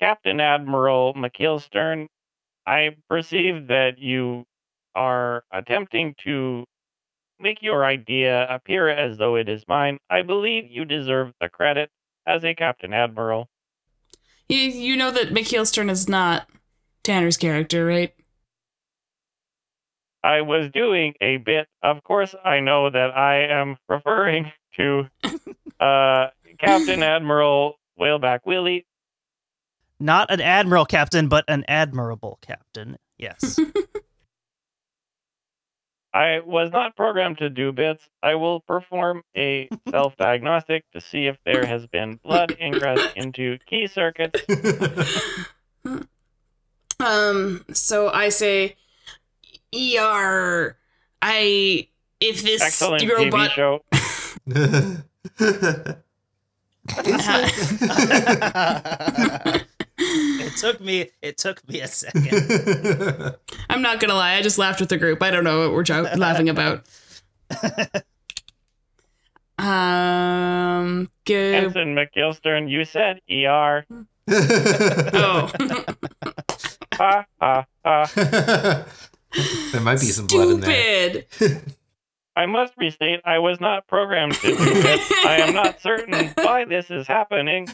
Captain Admiral McKeelstern, I perceive that you are attempting to make your idea appear as though it is mine. I believe you deserve the credit as a Captain Admiral. You, you know that McKeelstern is not Tanner's character, right? I was doing a bit. Of course, I know that I am referring to uh, Captain Admiral Whaleback Willie. Not an admiral captain, but an admirable captain. Yes. I was not programmed to do bits. I will perform a self diagnostic to see if there has been blood ingress into key circuits. Um, so I say, ER, I, if this Excellent robot. TV show. It took me. It took me a second. I'm not gonna lie, I just laughed with the group. I don't know what we're jo- laughing about. Um, good. Ensign McGilstern, you said ER. Oh, Ha ha ha. there might be some blood in there. stupid. I must restate, I was not programmed to do this. I am not certain why this is happening.